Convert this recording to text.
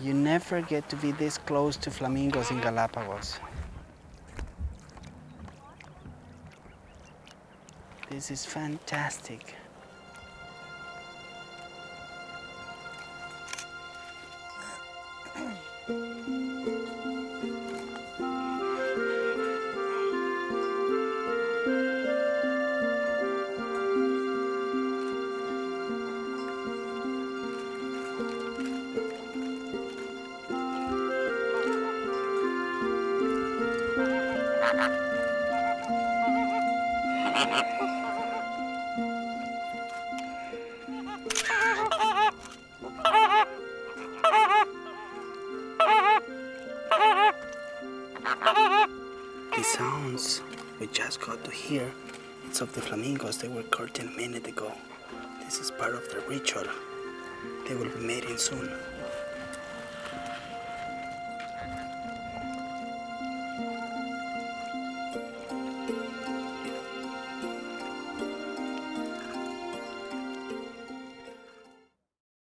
You never get to be this close to flamingos in Galapagos. This is fantastic. The sounds we just got to hear, it's of the flamingos they were courting a minute ago. This is part of the ritual. They will be mating soon.